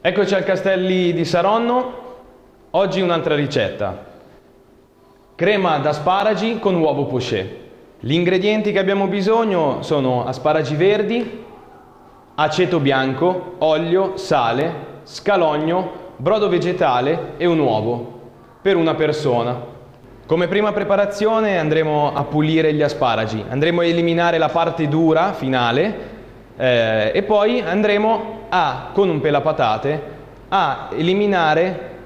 Eccoci al Castelli di Saronno, oggi un'altra ricetta. Crema d'asparagi con uovo poché. Gli ingredienti che abbiamo bisogno sono asparagi verdi, aceto bianco, olio, sale, scalogno, brodo vegetale e un uovo per una persona. Come prima preparazione andremo a pulire gli asparagi, andremo a eliminare la parte dura finale eh, e poi andremo a, con un pelapatate, a eliminare,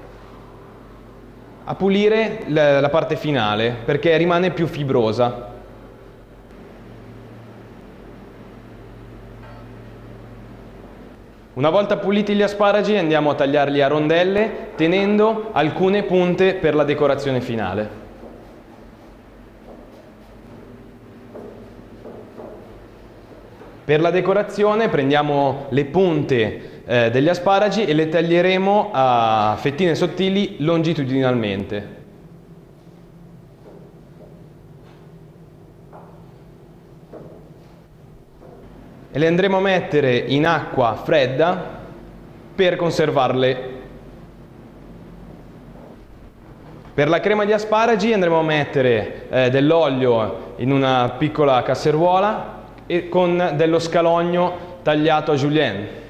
a pulire la, la parte finale perché rimane più fibrosa. Una volta puliti gli asparagi andiamo a tagliarli a rondelle tenendo alcune punte per la decorazione finale. Per la decorazione prendiamo le punte eh, degli asparagi e le taglieremo a fettine sottili longitudinalmente. E le andremo a mettere in acqua fredda per conservarle. Per la crema di asparagi andremo a mettere eh, dell'olio in una piccola casseruola con dello scalogno tagliato a julienne.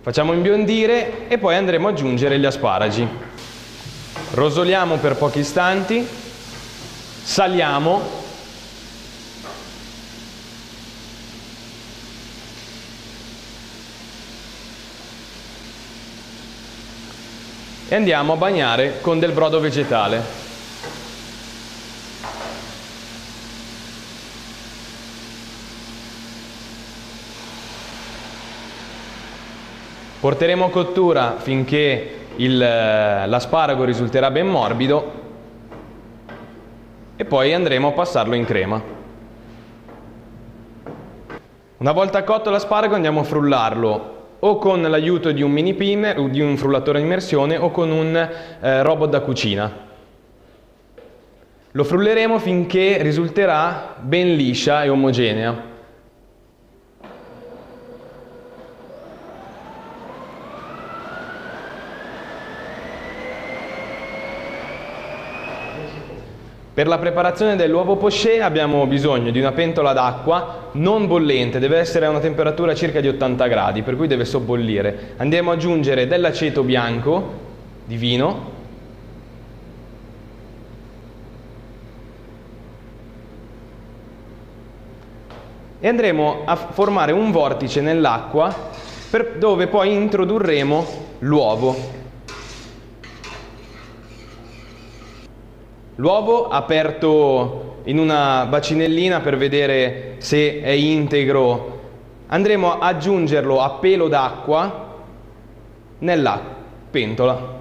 Facciamo imbiondire e poi andremo ad aggiungere gli asparagi. Rosoliamo per pochi istanti, saliamo e andiamo a bagnare con del brodo vegetale. Porteremo a cottura finché eh, l'asparago risulterà ben morbido e poi andremo a passarlo in crema. Una volta cotto l'asparago andiamo a frullarlo o con l'aiuto di un mini pinner, di un frullatore a immersione o con un eh, robot da cucina. Lo frulleremo finché risulterà ben liscia e omogenea. Per la preparazione dell'uovo poché abbiamo bisogno di una pentola d'acqua non bollente, deve essere a una temperatura circa di 80 gradi, per cui deve sobbollire. Andiamo ad aggiungere dell'aceto bianco di vino, e andremo a formare un vortice nell'acqua dove poi introdurremo l'uovo. L'uovo aperto in una bacinellina per vedere se è integro, andremo ad aggiungerlo a pelo d'acqua nella pentola.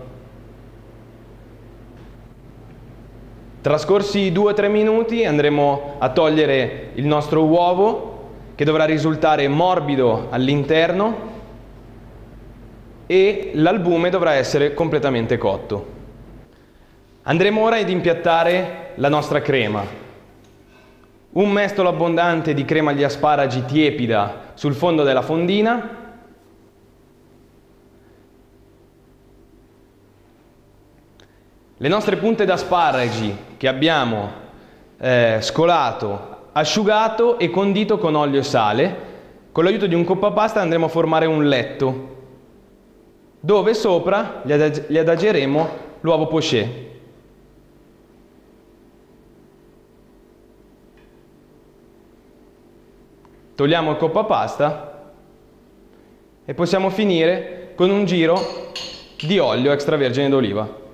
Trascorsi 2-3 minuti andremo a togliere il nostro uovo che dovrà risultare morbido all'interno e l'albume dovrà essere completamente cotto. Andremo ora ad impiattare la nostra crema. Un mestolo abbondante di crema agli asparagi tiepida sul fondo della fondina. Le nostre punte d'asparagi che abbiamo eh, scolato, asciugato e condito con olio e sale. Con l'aiuto di un coppapasta andremo a formare un letto dove sopra gli adageremo l'uovo poché. Togliamo il coppa pasta e possiamo finire con un giro di olio extravergine d'oliva.